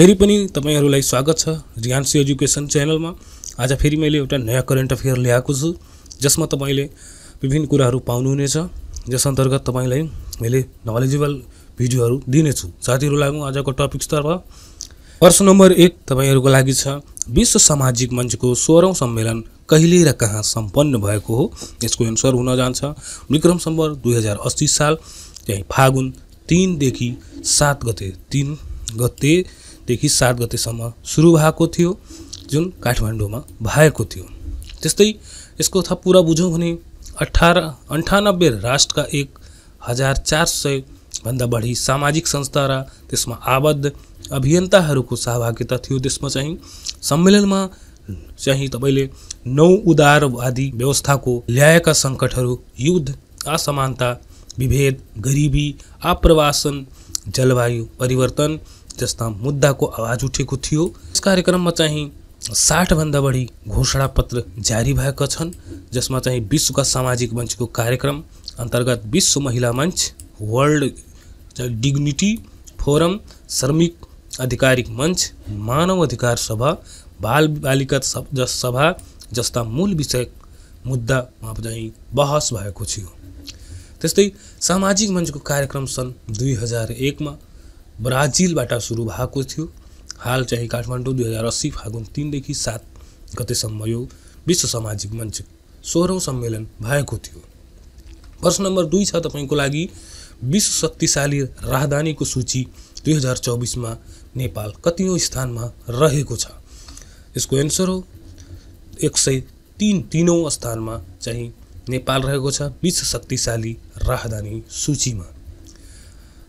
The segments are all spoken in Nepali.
फेरि पनि तपाईँहरूलाई स्वागत छ रियान्सी एजुकेसन च्यानलमा। आज फेरि मैले एउटा नयाँ करेन्ट अफेयर ल्याएको छु जसमा तपाईँले विभिन्न कुराहरू पाउनुहुनेछ। जस अन्तर्गत तपाईँलाई मैले नलेजेबल भिडियोहरू दिनेछु। साथीहरू लागौँ आजको टपिक्सतर्फ प्रश्न नम्बर एक तपाईँहरूको लागि छ विश्व सामाजिक मञ्चको सोह्रौँ सम्मेलन कहिले र कहाँ सम्पन्न भएको हो? यसको एन्सर हुन जान्छ विक्रम सम्बर दुई हजार अस्सी साल चाहिँ फागुन तिनदेखि सात गते तिन गतेदेखि सात गतेसम्म सुरु भएको थियो, जुन काठमाडौँमा भएको थियो। त्यस्तै यसको थप पुरा बुझौँ भने अठार, अन्ठानब्बे राष्ट्रका एक हज़ार चार सयभन्दा बढी सामाजिक संस्था र त्यसमा आबद्ध अभियन्ताहरूको सहभागिता थियो। त्यसमा चाहिँ सम्मेलनमा चाहिँ तपाईँले नौ उदारवादी व्यवस्थाको ल्याएका सङ्कटहरू, युद्ध, असमानता, विभेद, गरिबी आप्रवासन जलवायु परिवर्तन जस्ता मुद्दाको आवाज उठेको थियो। यस कार्यक्रममा चाहिँ साठभन्दा बढी घोषणापत्र जारी भएका छन् जसमा चाहिँ विश्वका सामाजिक मञ्चको कार्यक्रम अन्तर्गत विश्व महिला मञ्च वर्ल्ड डिग्निटी फोरम श्रमिक आधिकारिक मञ्च मानव अधिकार सभा बाल बालिका सभा जस्ता मूल विषय मुद्दामा चाहिँ बहस भएको थियो। त्यस्तै सामाजिक मञ्चको कार्यक्रम सन् दुई हजार एकमा ब्राजिलबाट सुरु भएको थियो। हाल चाहिँ काठमाडौँ दुई हजार अस्सी फागुन तिनदेखि सात गतेसम्म यो विश्व सामाजिक मञ्च सोह्रौँ सम्मेलन भएको थियो। प्रश्न नम्बर दुई छ तपाईँको लागि विश्व शक्तिशाली राजधानीको सूची दुई हजार चौबिसमा नेपाल कतिौँ स्थानमा रहेको छ? यसको एन्सर हो एक सय तिन तिनौँ स्थानमा चाहिँ नेपाल रहेको छ विश्व शक्तिशाली राजधानी सूचीमा।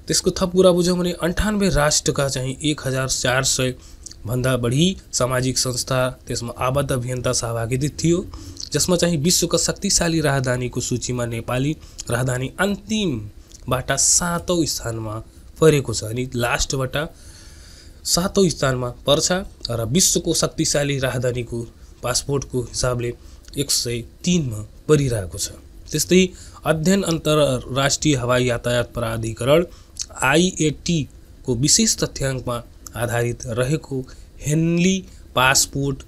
त्यसको थप कुरा बुझौँ भने अन्ठानब्बे राष्ट्रका चाहिँ एक हजार चार सयभन्दा बढी सामाजिक संस्था त्यसमा आबद्ध अभियन्ता सहभागी थियो। जसमा चाहिँ विश्वका शक्तिशाली राजधानीको सूचीमा नेपाली राजधानी अन्तिमबाट सातौँ स्थानमा परेको छ अनि लास्टबाट सातौँ स्थानमा पर्छ र विश्वको शक्तिशाली राजधानीको पासपोर्टको हिसाबले एक सय तिनमा परिरहेको छ। त्यस्तै अध्ययन अन्तर्राष्ट्रिय हवाई यातायात प्राधिकरण आइएटीको विशेष तथ्याङ्कमा आधारित रहेको हेनली पासपोर्ट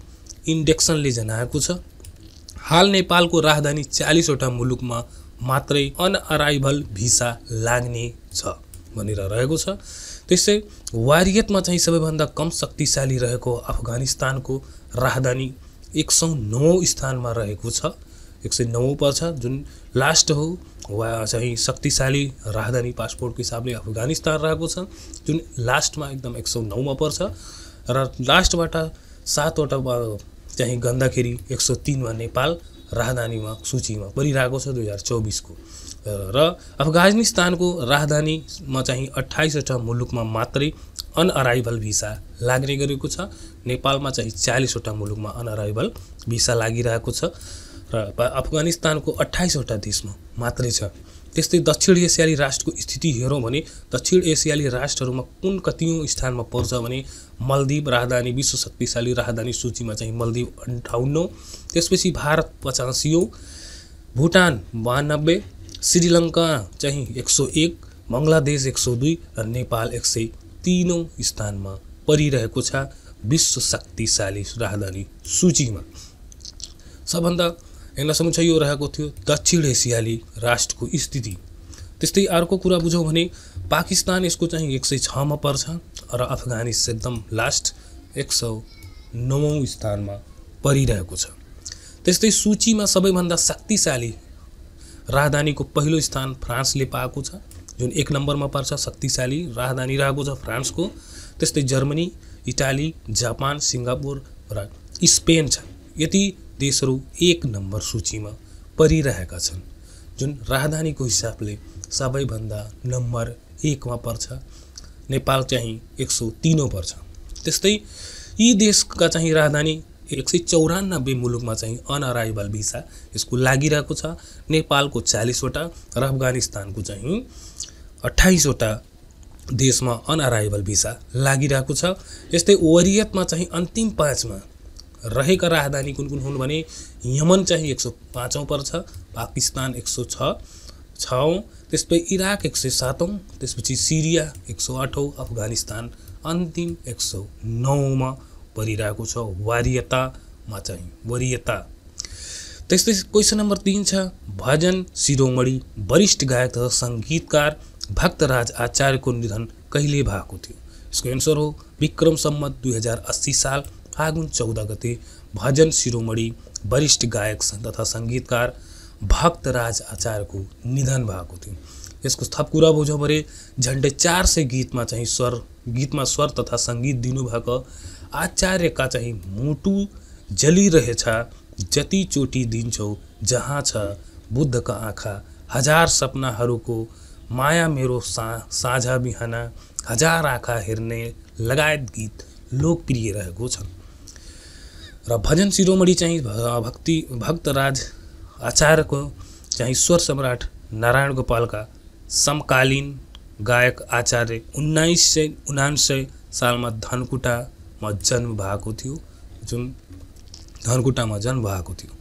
इन्डेक्सनले जनाएको छ। हाल नेपालको राजधानी चालिसवटा मुलुकमा मात्रै अनअराइभल भिसा लाग्ने छ भनेर रहेको छ। त्यसै वारियतमा चाहिँ सबैभन्दा कम शक्तिशाली रहेको अफगानिस्तानको राजधानी एक सौ नौ स्थानमा रहेको छ। एक सय नौ पर्छ जुन लास्ट हो वा चाहिँ शक्तिशाली राजधानी पासपोर्टको हिसाबले अफगानिस्तान रहेको छ जुन लास्टमा एकदम एक सौ नौमा पर्छ र लास्टबाट सातवटा चाहिँ गन्दाखेरि एक सौ तिनमा नेपाल राजधानीमा सूचीमा परिरहेको छ दुई हजार चौबिसको। र अफगानिस्तानको राजधानीमा चाहिँ अठाइसवटा मुलुकमा मात्रै अनअराइभल भिसा लाग्ने गरेको छ नेपालमा चाहिँ चालिसवटा मुलुकमा अनअराइभल भिसा लागिरहेको छ। र अफगानिस्तानको अठाइसवटा देशमा मात्रै छ। त्यस्तै दक्षिण एसियाली राष्ट्रको स्थिति हेरौँ भने दक्षिण एसियाली राष्ट्रहरूमा कुन कतिौँ स्थानमा पर्छ भने मलदिव राजधानी विश्व शक्तिशाली राजधानी सूचीमा चाहिँ मलदिव अन्ठाउन्नौ त्यसपछि भारत पचासीौँ भुटान बयानब्बे श्रीलङ्का चाहिँ एक सौ एक बङ्गलादेश एक सौ दुई र नेपाल एक सय तिनौँ स्थानमा परिरहेको छ विश्व शक्तिशाली राजधानी सूचीमा। सबभन्दा हेर्नसम्म चाहिँ यो रहेको थियो दक्षिण एसियाली राष्ट्रको स्थिति। त्यस्तै अर्को कुरा बुझौँ भने पाकिस्तान यसको चाहिँ एक सय छमा पर्छ र अफगानिस्तान एकदम लास्ट एक सौ नौौँ स्थानमा परिरहेको छ। त्यस्तै सूचीमा सबैभन्दा शक्तिशाली राजधानीको पहिलो स्थान फ्रान्सले पाएको छ जुन एक नम्बरमा पर्छ शक्तिशाली राजधानी रहेको छ फ्रान्सको। त्यस्तै जर्मनी इटाली जापान सिङ्गापुर र स्पेन छ। यति देशहरू एक नम्बर सूचीमा परिरहेका छन् जुन राजधानीको हिसाबले सबैभन्दा नम्बर एकमा पर्छ। नेपाल चाहिँ एक सौ तिनौँ पर्छ। त्यस्तै यी देशका चाहिँ राजधानी एक सय चौरानब्बे मुलुकमा चाहिँ अनअराइभल भिसा यसको लागिरहेको छ। नेपालको चालिसवटा र अफगानिस्तानको चाहिँ अठाइसवटा देशमा अनअराइभल भिसा लागिरहेको छ। यस्तै वरियतमा चाहिँ अन्तिम पाँचमा रहेका राजधानी कुन कुन हुन् भने यमन चाहिँ एक सौ पाँचौँ पर्छ, पाकिस्तान एक सौ छ, छौँ, त्यसपछि इराक एक सय सातौँ, त्यसपछि सिरिया एक सौ आठौँ, अफ़गानिस्तान अन्तिम एक सौ नौमा परिरहेको छ। वारियतामा चाहिँ वरियता। त्यस्तै क्वेसन नम्बर तिन छ, भजन शिरोमणि वरिष्ठ गायक तथा सङ्गीतकार भक्तराज आचार्यको निधन कहिले भएको थियो? यसको एन्सर हो, विक्रम सम्मत, दुई हज़ार अस्सी साल फागुन चौदह गते भजन शिरोमणि, वरिष्ठ गायक तथा सङ्गीतकार भक्तराज आचार्यको निधन भएको थियो। यसको थप कुरा बुझौँ भने झन्डै चार सय गीतमा चाहिँ स्वर, गीतमा स्वर तथा सङ्गीत दिनुभएको आचार्यका चाहिँ मुटु जलिरहेछ, जति चोटि दिन्छौ जहाँ छ बुद्धका आँखा, हज़ार सपनाहरूको माया मेरो सा, साझा बिहान, हज़ार आँखा हेर्ने लगायत गीत लोकप्रिय रहेको छ र भजन शिरोमणि चाहिँ भक्ति भक्तराज आचार्यको चाहिँ स्वर सम्राट नारायण गोपालका समकालीन गायक आचार्य उन्नाइस सय उनान्सय सालमा धनकुटामा जन्म भएको थियो जुन धनकुटामा जन्म भएको थियो।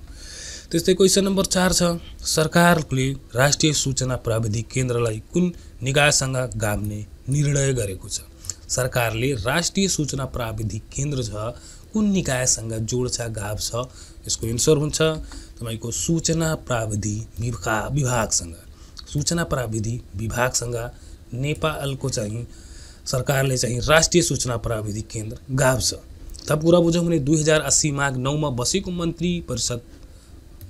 त्यस्तै क्वेसन नम्बर चार छ सरकारले राष्ट्रिय सूचना प्राविधिक केन्द्रलाई कुन निकायसँग गाभ्ने निर्णय गरेको छ? सरकारले राष्ट्रिय सूचना प्राविधिक केन्द्र छ कुन निकायसँग जोड्छ गाभ छ यसको एन्सर हुन्छ। तपाईँको सूचना प्राविधि विभा विभागसँग। सूचना प्राविधि विभागसँग नेपालको चाहिँ सरकारले चाहिँ राष्ट्रिय सूचना प्राविधिक केन्द्र गाभ छ थप कुरा बुझौँ भने दुई हजार अस्सी माघ नौमा बसेको मन्त्री परिषद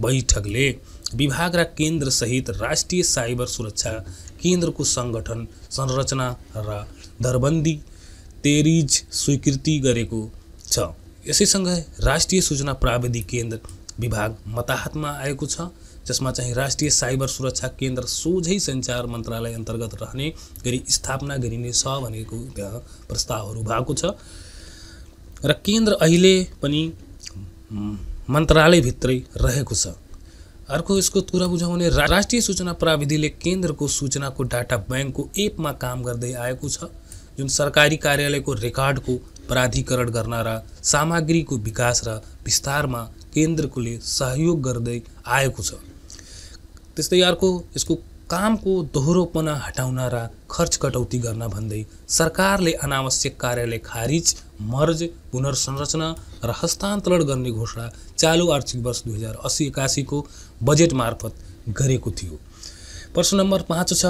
बैठकले विभाग र केन्द्रसहित राष्ट्रिय साइबर सुरक्षा केन्द्रको सङ्गठन संरचना र दरबन्दी तेरिज स्वीकृति गरेको छ। यसैसँगै राष्ट्रिय सूचना प्राविधिक केन्द्र विभाग मताहतमा आएको छ, जसमा चाहिँ राष्ट्रिय साइबर सुरक्षा केन्द्र सोझै सञ्चार मन्त्रालय अंतर्गत रहने गरी स्थापना गरिनेछ भनेको त्यहाँ प्रस्तावहरू भएको छ। र केन्द्र अहिले पनि मन्त्रालयभित्रै रहेको छ। बुझाउने राष्ट्रिय सूचना प्राविधिले केन्द्रको सूचनाको डाटा ब्याङ्कको एपमा काम गर्दै आएको छ, जुन सरकारी कार्यालयको रेकर्डको प्राधिकरण गर्न र सामग्रीको विकास र विस्तारमा केन्द्रकोले सहयोग गर्दै आएको छ। त्यस्तै अर्को यसको कामको दोहोरोपना हटाउन र खर्च कटौती गर्न भन्दै सरकारले अनावश्यक कार्यालय खारिज मर्ज पुनर्संरचना र हस्तान्तरण गर्ने घोषणा चालु आर्थिक वर्ष दुई हजार अस्सी एकासीको बजेट मार्फत गरेको थियो। प्रश्न नम्बर पाँच छ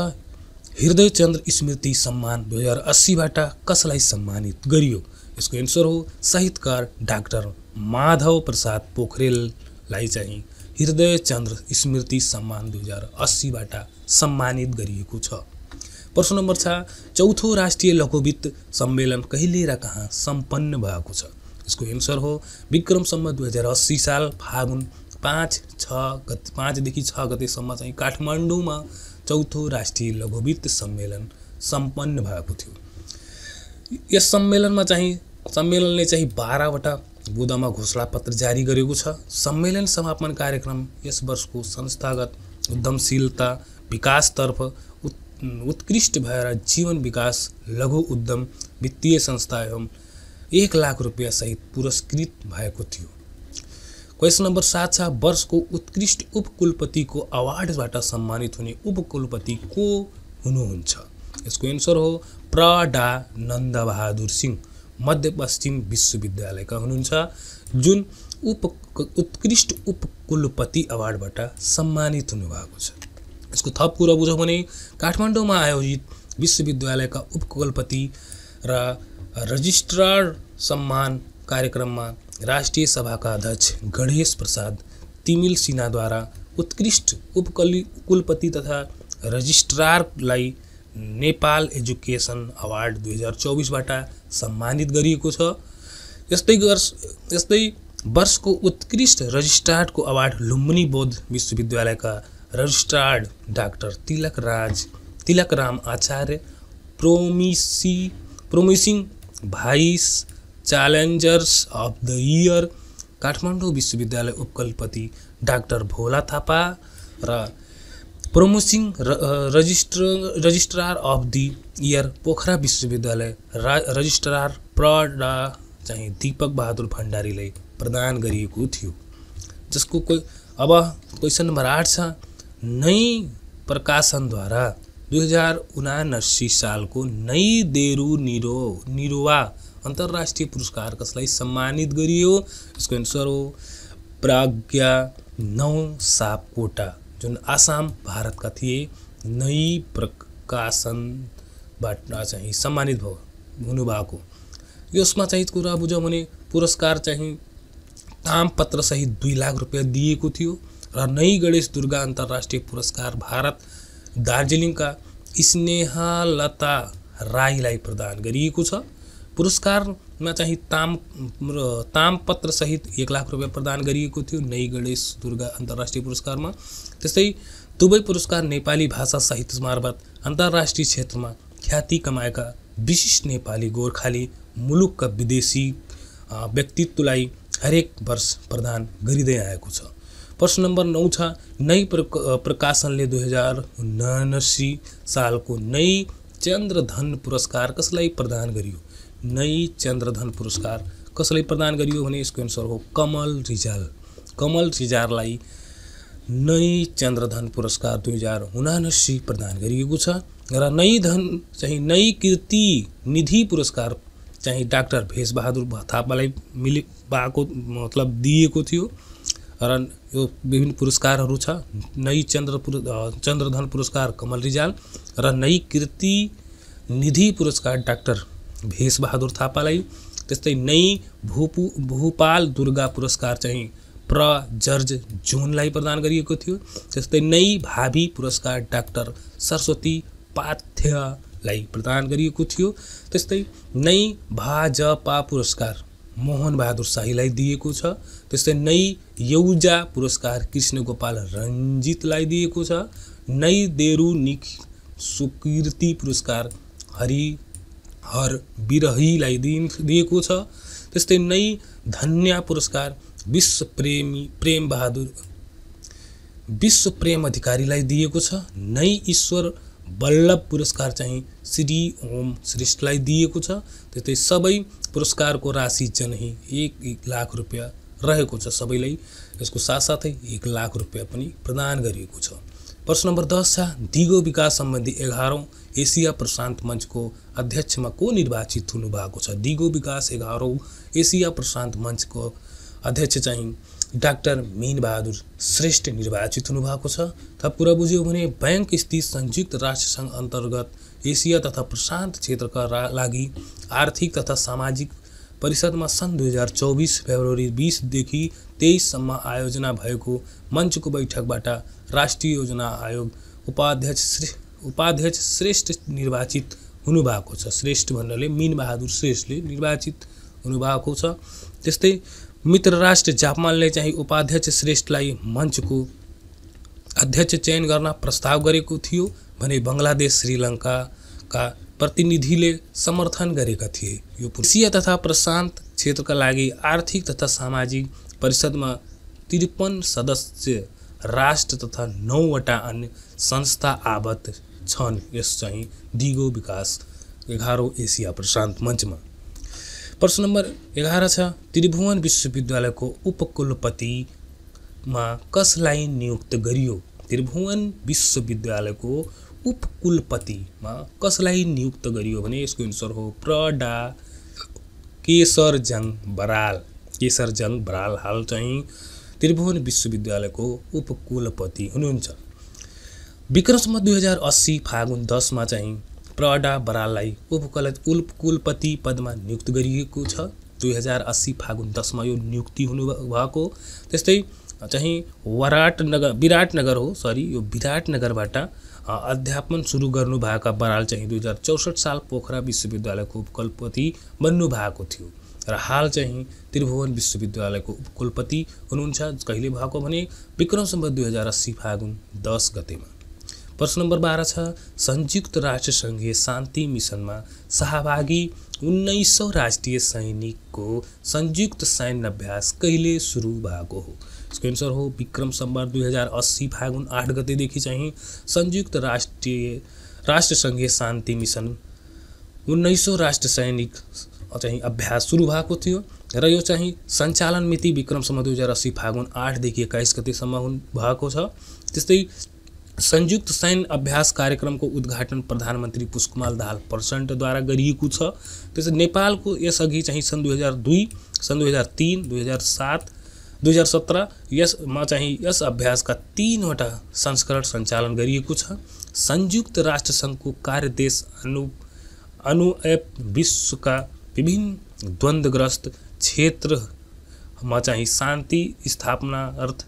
हृदयचन्द्र स्मृति सम्मान दुई हजार अस्सीबाट कसलाई सम्मानित गरियो? यसको एन्सर हो साहित्यकार डाक्टर माधव प्रसाद पोखरेललाई चाहिँ हृदयचन्द्र स्मृति सम्मान दुई हजार अस्सीबाट सम्मानित गरिएको छ। प्रश्न नम्बर छ चौथो राष्ट्रिय लघुवित्त सम्मेलन कहिले र कहाँ सम्पन्न भएको छ? यसको एन्सर हो विक्रमसम्म दुई हजार अस्सी साल फागुन पाँच छ गत पाँचदेखि छ गतेसम्म चाहिँ काठमाडौँमा चौथो राष्ट्रिय लघुवित्त सम्मेलन सम्पन्न भएको थियो। यस सम्मेलनमा चाहिँ सम्मेलनले चाहिँ बाह्रवटा बुधमा घोषणापत्र जारी गरेको छ। सम्मेलन समापन कार्यक्रम यस वर्षको संस्थागत उद्यमशीलता विकासतर्फ उत् उत्कृष्ट भएर जीवन विकास लघु उद्यम वित्तीय संस्था एवं एक लाख रुपियाँ सहित पुरस्कृत भएको थियो। क्वेसन नम्बर सात छ वर्षको उत्कृष्ट उपकुलपतिको अवार्डबाट सम्मानित हुने उपकुलपति को हुनुहुन्छ? यसको एन्सर हो प्र डा नन्दबहादुर सिंह मध्यपश्चिम विश्वविद्यालयका हुनुहुन्छ जुन उप उत्कृष्ट उपकुलपति अवार्डबाट सम्मानित हुनुभएको छ। यसको थप कुरा बुझौँ भने काठमाडौँमा आयोजित विश्वविद्यालयका उपकुलपति र रजिस्ट्रार सम्मान कार्यक्रममा राष्ट्रिय सभाका अध्यक्ष गणेश प्रसाद तिमिल सिन्हाद्वारा उत्कृष्ट उपकलि कुलपति तथा रजिस्ट्रारलाई नेपाल एजुकेसन अवार्ड दुई हज़ार चौबिसबाट सम्मानित गरिएको छ। यस्तै वर्ष यस्तै वर्षको उत्कृष्ट रजिस्ट्रार्डको अवार्ड लुम्बिनी बौद्ध विश्वविद्यालयका registrar doctor Tilak Raj, Tilak Ram Acharya, promising, promising vice, challengers of the year, Kathmandu विश्वविद्यालय उपकुलपति डाक्टर भोला थापा र promising registrar registrar of the year Pokhara विश्वविद्यालय रजिस्ट्रार प्रडा चाहिँ दिपक बहादुर भण्डारीलाई प्रदान गरिएको थियो। जसको कोही अब क्वेसन नम्बर आठ छ नै प्रकाशनद्वारा दुई हजार उनासी सालको नई देरु निरो निरोवा अन्तर्राष्ट्रिय पुरस्कार कसलाई सम्मानित गरियो? यसको एन्सर हो प्राज्ञा नौ सापकोटा जुन आसाम भारतका थिए नै प्रकाशनबाट चाहिँ सम्मानित भयो हुनुभएको। यसमा चाहिँ कुरा बुझौँ भने पुरस्कार चाहिँ तामपत्रसहित दुई लाख रुपियाँ दिएको थियो र नै गणेश दुर्गा अन्तर्राष्ट्रिय पुरस्कार भारत दार्जिलिङका स्नेहलता राईलाई प्रदान गरिएको छ। पुरस्कारमा चाहिँ ताम तामपत्रसहित एक लाख रुपियाँ प्रदान गरिएको थियो नै गणेश दुर्गा अन्तर्राष्ट्रिय पुरस्कारमा। त्यस्तै दुवै पुरस्कार नेपाली भाषा साहित्य मार्फत अन्तर्राष्ट्रिय क्षेत्रमा ख्याति कमाएका विशिष्ट नेपाली गोर्खाली मुलुकका विदेशी व्यक्तित्वलाई हरेक वर्ष प्रदान छ। प्रश्न नम्बर नौ छ नै प्रकाशनले दुई हज़ार उनासी सालको नै चन्द्रधन पुरस्कार कसलाई प्रदान गरियो? नै चन्द्रधन पुरस्कार। कसलाई प्रदान गरियो भने यसको एन्सर हो कमल रिजाल। कमल रिजाललाई नै चन्द्रधन पुरस्कार दुई हजार उनासी प्रदान गरिएको छ र नै धन चाहिँ नै कृति निधि पुरस्कार चाहिँ डाक्टर भेषबहादुर थापालाई मिलि भएको मतलब दिएको थियो र यो विभिन्न पुरस्कारहरू छ। नै चन्द्र पुर चन्द्रधन पुरस्कार कमल रिजाल र नै कृति निधि पुरस्कार डाक्टर भेषबहादुर थापालाई त्यस्तै नै भूपु भूपाल दुर्गा पुरस्कार चाहिँ प्र. जर्ज जोनलाई प्रदान गरिएको थियो। त्यस्तै नै भावी पुरस्कार डाक्टर सरस्वती पाथ्यलाई प्रदान गरिएको थियो। त्यस्तै नै भाजपा पुरस्कार मोहन बहादुर शाहीलाई दिएको छ। त्यस्तै नै यौजा पुरस्कार कृष्ण गोपाल रञ्जितलाई दिएको छ। नै देरु निक सुकीर्ति पुरस्कार हरि हर बिरहीलाई दिएको छ। त्यस्तै नै धन्या पुरस्कार विश्व प्रेमी प्रेम बहादुर विश्व प्रेम अधिकारीलाई दिएको छ। नै ईश्वर वल्लभ पुरस्कार चाहिँ श्री ओम श्रेष्ठलाई दिएको सबै पुरस्कारको राशि चाहिँ एक एक लाख रुपियाँ रहेको छ सबैलाई। यसको साथसाथै एक लाख रुपियाँ प्रदान छ। प्रश्न नम्बर दस छ दिगो विकास सम्बन्धी एघारौँ एसिया प्रशान्त मञ्चको अध्यक्षमा को निर्वाचित हुनुभएको छ? दिगो विकास एघारौँ एसिया प्रशान्त मञ्चको अध्यक्ष चाहिँ डाक्टर मिनबहादुर श्रेष्ठ निर्वाचित हुनुभएको छ। थप कुरा बुझ्यो भने ब्याङ्क स्थित संयुक्त राष्ट्रसङ्घ अन्तर्गत एसिया तथा प्रशान्त क्षेत्रका लागि आर्थिक तथा सामाजिक परिषदमा सन् दुई हज़ार चौबिस फेब्रुअरी बिसदेखि तेइससम्म आयोजना भएको मञ्चको बैठकबाट राष्ट्रिय योजना आयोग उपाध्यक्ष श्रे, उपाध्यक्ष श्रेष्ठ निर्वाचित छ। श्रेष्ठ भन्नाले मिनबहादुर श्रेष्ठले निर्वाचित हुनुभएको छ। त्यस्तै मित्र राष्ट्र जापानले चाहिँ उपाध्यक्ष श्रेष्ठलाई मञ्चको अध्यक्ष चयन गर्न प्रस्ताव गरेको थियो भने बङ्गलादेश श्रीलङ्काका प्रतिनिधिले समर्थन गरेका थिए। यो एसिया तथा प्रशान्त क्षेत्रका लागि आर्थिक तथा सामाजिक परिषदमा त्रिपन्न सदस्य राष्ट्र तथा नौवटा अन्य संस्था आबद्ध छन्। यस चाहिँ दिगो विकास एघारौँ एसिया प्रशान्त मञ्चमा। प्रश्न नम्बर एघार छ त्रिभुवन विश्वविद्यालयको उपकुलपतिमा कसलाई नियुक्त गरियो? त्रिभुवन विश्वविद्यालयको उपकुलपतिमा कसलाई नियुक्त गरियो भने यसको एन्सर हो प्रडा केशरजङ बराल। केशरजङ बराल हाल चाहिँ त्रिभुवन विश्वविद्यालयको उपकुलपति हुनुहुन्छ। विक्रमसम्म दुई हजार अस्सी फागुन दसमा चाहिँ प्रडा बराललाई उपकुल कुलपति पदमा नियुक्त गरिएको छ। दुई हजार अस्सी फागुन दसमा यो नियुक्ति हुनुभएको त्यस्तै चाहिँ वराटनगर विराटनगर हो सरी यो विराटनगरबाट अध्यापन सुरु गर्नुभएका बराल चाहिँ दुई हजार चौसठी साल पोखरा विश्वविद्यालयको उपकुलपति बन्नुभएको थियो र हाल चाहिँ त्रिभुवन विश्वविद्यालयको उपकुलपति हुनुहुन्छ। कहिले भएको भने विक्रमसम्म दुई हजार अस्सी फागुन दस गतेमा। प्रश्न नम्बर बाह्र छ संयुक्त राष्ट्रसङ्घीय शान्ति मिसनमा सहभागी उन्नाइसौँ राष्ट्रिय सैनिकको संयुक्त सैन्य अभ्यास कहिले सुरु भएको हो? यसको एन्सर हो, विक्रम हज़ार अस्सी फागुन आठ गति गतेदेखि चाहिँ। संयुक्त राष्ट्रिय राष्ट्रसङ्घीय शान्ति मिसन उन्नाइसौँ राष्ट्र सैनिक चाहिँ, अभ्यास सुरु भएको थियो। चाहिँ, सञ्चालन मिति विक्रमसम्म दुई हज़ार अस्सी फागुन आठदेखि एक्काइस गतेसम्म हुनु भएको संयुक्त सैन्य अभ्यास कार्यक्रमको उद्घाटन प्रधानमन्त्री पुष्पकमल दाहाल प्रचण्डद्वारा गरिएको छ। त्यसै नेपालको यसअघि चाहिँ, सन् दुई हज़ार दुई, सन् दुई हज़ार तिन दुई हज़ार सात दुई हज़ार सत्र यसमा चाहिँ, यस अभ्यासका तिनवटा संस्करण संचालन सञ्चालन गरिएको छ। संयुक्त राष्ट्रसङ्घको कार्यदेश अनु, अनुएप विश्वका विभिन्न द्वन्द्वग्रस्त क्षेत्रमा चाहिँ शान्ति स्थापना अर्थ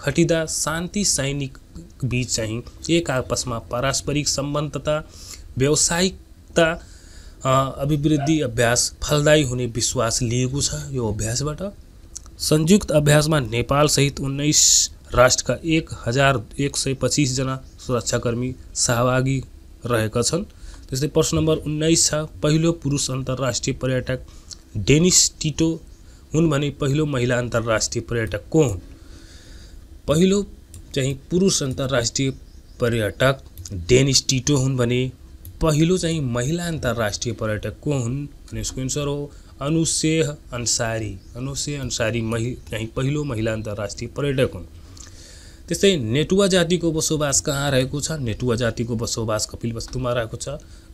खटिँदा शान्ति सैनिक बीच चाहिँ, एक आपसमा पारस्परिक सम्बन्ध तथा व्यावसायिकता अभिवृद्धि अभ्यास फलदायी हुने विश्वास यो अभ्यासबाट। संयुक्त अभ्यासमा नेपालसहित उन्नाइस राष्ट्रका एक हज़ार एक सय पच्चिसजना सुरक्षाकर्मी सहभागी रहेका प्रश्न नम्बर उन्नाइस छ, पहिलो पुरुष अन्तर्राष्ट्रिय पर्यटक डेनिस टिटो हुन् पहिलो महिला अन्तर्राष्ट्रिय पर्यटक को हुन्? पहिलो चाहिँ पुरुष अन्तर्राष्ट्रिय पर्यटक डेनिस टिटो हुन् पहिलो चाहिँ महिला अन्तर्राष्ट्रिय पर्यटक को हुन्? यसको एन्सर हो अनुसेह अन्सारी अनुसेह अन्सारी महि चाहिँ पहिलो महिला अन्तर्राष्ट्रिय पर्यटक हुन्। त्यस्तै नेटुवा जातिको बसोबास कहाँ रहेको छ? नेटुवा जातिको बसोबास कपिल वस्तुमा रहेको छ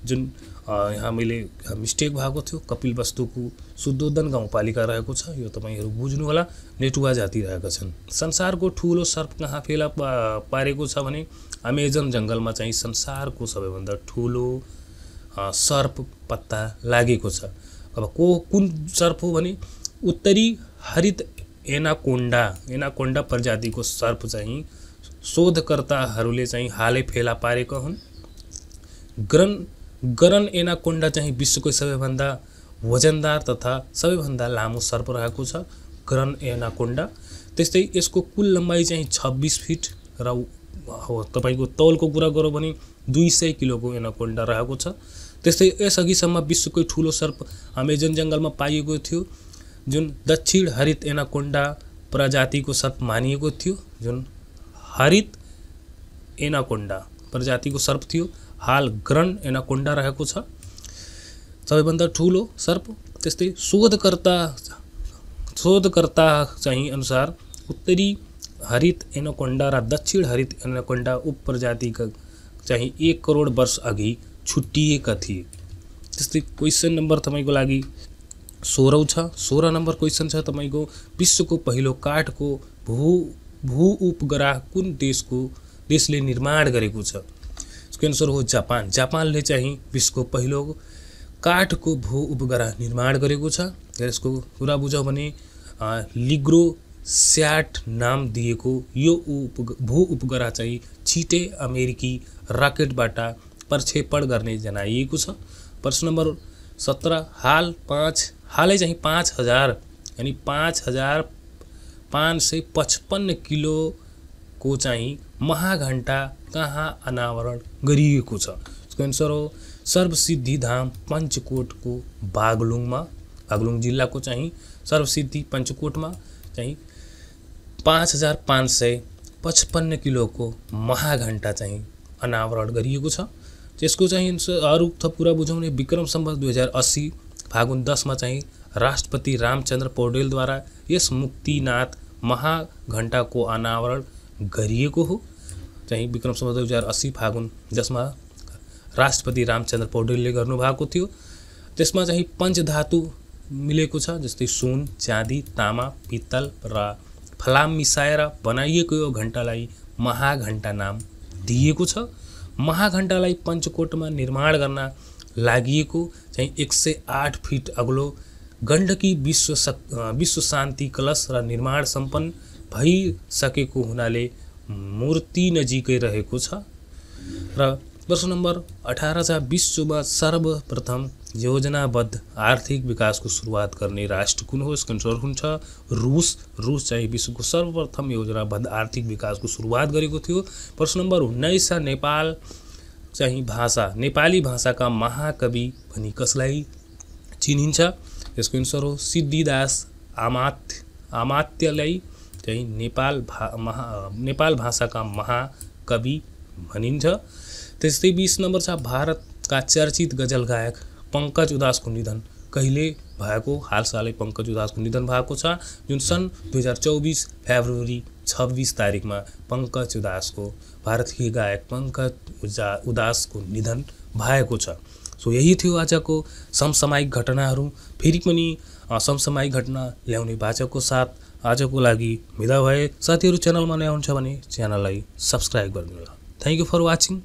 जुन यहाँ मैले मिस्टेक भएको थियो। कपिल वस्तुको शुद्धोदन गाउँपालिका रहेको छ यो तपाईँहरू बुझ्नु होला नेटुवा जाति रहेका छन्। संसारको ठुलो सर्प कहाँ फेला पारेको छ भने अमेजन जङ्गलमा चाहिँ संसारको सबैभन्दा ठुलो सर्प पत्ता लागेको छ। अब को हो भने उत्तरी हरित एनाकोन्डा एनाकोन्डा प्रजातिको सर्प चाहिँ शोधकर्ताहरूले चाहिँ हालै फेला पारेका हुन्। ग्रन गरन एनाकोन्डा चाहिँ विश्वको सबैभन्दा वजनदार तथा सबैभन्दा लामो सर्प रहेको छ ग्रन एनाकोन्डा। त्यस्तै यसको कुल लम्बाइ चाहिँ छब्बिस फिट र तपाईँको तौलको कुरा गरौँ भने दुई सय किलोको एनाकोन्डा रहेको छ। त्यस्तै यसअघिसम्म विश्वकै ठुलो सर्प अमेजन जङ्गलमा पाइएको थियो, जुन दक्षिण हरित एनाकोन्डा प्रजातिको सर्प मानिएको थियो, जुन हरित एनाकोन्डा प्रजातिको सर्प थियो। हाल ग्रन एनाकोन्डा रहेको छ। सबैभन्दा ठुलो सर्प, त्यस्तै शोधकर्ता शोधकर्ता चाहिँ अनुसार उत्तरी हरित एनाकोन्डा र दक्षिण हरित एनाकोन्डा उपप्रजातिका चाहिँ एक करोड वर्ष अघि छुट्टिएका थिए त्यस्तै क्वेसन नम्बर तपाईँको लागि। सोह्रौँ छ। सोह्र नम्बर क्वेसन छ तपाईँको विश्वको पहिलो काठको भू भू उपग्रह कुन देशको देशले निर्माण गरेको छ। यसको एन्सर हो जापान। जापानले चाहिँ विश्वको पहिलो काठको भू उपग्रह निर्माण गरेको छ। यसको कुरा बुझौँ भने लिग्रो स्याट नाम दिएको यो उप भू उपग्रह चाहिँ छिटै अमेरिकी रकेटबाट प्रक्षेपण गर्ने जनाइएको छ। प्रश्न नम्बर सत्र हाल पाँच हालै चाहिँ पाँच हजार यानि पाँच हजार पाँच सय पचपन्न किलोको चाहिँ महाघण्टा कहाँ अनावरण गरिएको छ? यसको एन्सर हो सर्वसिद्धि धाम पञ्चकोटको बागलुङमा। बागलुङ जिल्लाको चाहिँ सर्वसिद्धि पञ्चकोटमा चाहिँ पाँच हजार पाँच सय पचपन्न किलोको महाघण्टा चाहिँ अनावरण गरिएको छ। त्यसको चाहिँ अरू थप कुरा विक्रम सम्बन्ध दुई हज़ार अस्सी, फागुन दसमा चाहिँ राष्ट्रपति रामचन्द्र पौडेलद्वारा यस मुक्तिनाथ महाघण्टाको अनावरण गरिएको हो। चाहिँ विक्रम सम्बन्ध दुई हज़ार अस्सी, फागुन जसमा राष्ट्रपति रामचन्द्र पौडेलले गर्नुभएको थियो। त्यसमा चाहिँ पञ्चधातु मिलेको छ, जस्तै सुन, चाँदी, तामा, पित्तल र फलाम मिसाएर बनाइएको यो घण्टालाई महाघण्टा नाम दिएको महाघण्टालाई पञ्चकोटमा निर्माण गर्न लागि चाहिँ एक सय आठ फिट अग्लो गण्डकी विश्व विश्व शान्ति कलश र निर्माण सम्पन्न भइसकेको हुनाले मूर्ति नजिकै रहेको छ। र प्रश्न नम्बर अठार छ विश्वमा सर्वप्रथम योजनाबद्ध आर्थिक विकासको सुरुवात गर्ने राष्ट्र कुन हो यसको अनुसार हुन्छ रुस रुस चाहिँ विश्वको सर्वप्रथम योजनाबद्ध आर्थिक विकासको सुरुवात गरेको थियो। प्रश्न नम्बर उन्नाइस छ नेपाल चाहिँ भाषा नेपाली भाषाका महाकवि भनी कसलाई चिनिन्छ? यसको एन्सर हो सिद्धिदास आमात्य आमात्यलाई चाहिँ नेपाल भा महा नेपाल भाषाका महाकवि भनिन्छ। त्यस्तै बिस नम्बर छ भारतका चर्चित गजल गायक पङ्कज उदासको निधन कहिले भएको हालसालै पङ्कज उदासको निधन भएको छ? जुन सन् दुई हजार चौबिस फेब्रुअरी छब्बिस तारिकमा पङ्कज उदासको भारतीय गायक पङ्कज उजा उदासको निधन भएको छ। सो यही थियो आजको समसामयिक घटनाहरू। फेरि पनि समसामयिक घटना ल्याउने बाचाको साथ आजको लागि विदा भए। साथीहरू च्यानलमा नयाँ हुन्छ भने च्यानललाई सब्सक्राइब गरिदिनु होला थ्याङ्क यू फर वाचिङ